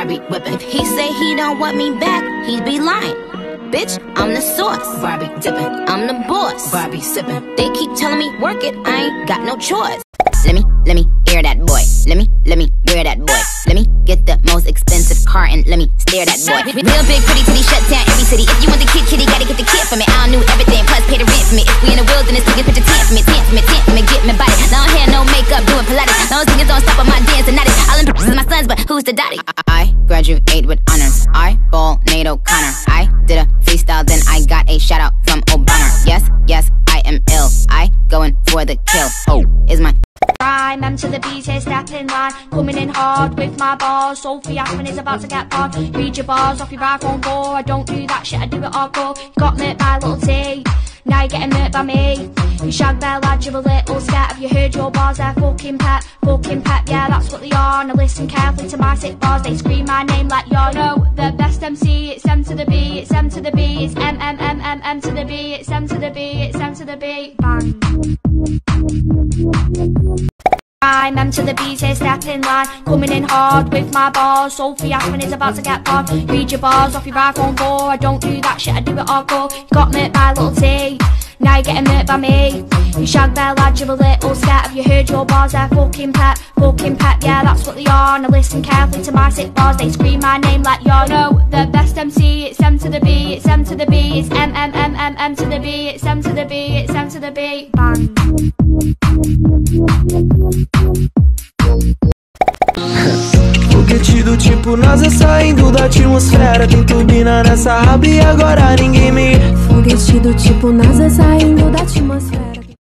Barbie whipping. If he say he don't want me back, he be lying. Bitch, I'm the source. Barbie dipping. I'm the boss. Barbie sipping. They keep telling me work it, I ain't got no choice. Let me, let me hear that boy. Let me, let me wear that boy. Let me get the most expensive car and let me stare that boy. Real big pretty titty shut down every city. If you want the kid, kitty, gotta get the kid for me. I know everything, plus pay the rent for me. If we in the wilderness, take a picture tent for me, tent for me, tent for me, get me body. Who's the daddy? I, I graduate with honors. I ball NATO Connor. I did a freestyle, then I got a shout out from Obama. Yes, yes, I am ill. I going for the kill. Oh, is my Rhyme, M to the beat, say step in line. Coming in hard with my bars. Sophie Aspin is about to get barred. Read your bars off your iPhone 4. I don't do that shit, I do it hardcore. You got murked by little T. Now you're getting murked by me. You shag bear lad, you're a little scat. Have you heard your bars? They're fucking pet, fucking pet. Yeah, that's what they are. Now listen carefully to my sick bars. They scream my name like you're no the best MC. It's M to the B, it's M to the B, it's M M M M M to the B, it's M to the B, it's M to the B. Bang. I'm M to the B, say step in line. Coming in hard with my bars. Sophie Aspin is about to get barred. Read your bars off your iPhone 4. I don't do that shit, I do it hardcore. You got murked by little T. Now you're getting murked by me. You shag bear lad, you're a little scat. Have you heard your bars? They're fucking pet, fucking pet. Yeah, that's what they are. Now listen carefully to my sick bars. They scream my name like you're no the best MC. It's M to the B, it's M to the B, it's M M M M M to the B, it's M to the B, it's M to the B. Bang. Foguete do tipo NASA saindo da atmosfera Tem turbina nessa raba e agora ninguém me Foguete do tipo NASA saindo da atmosfera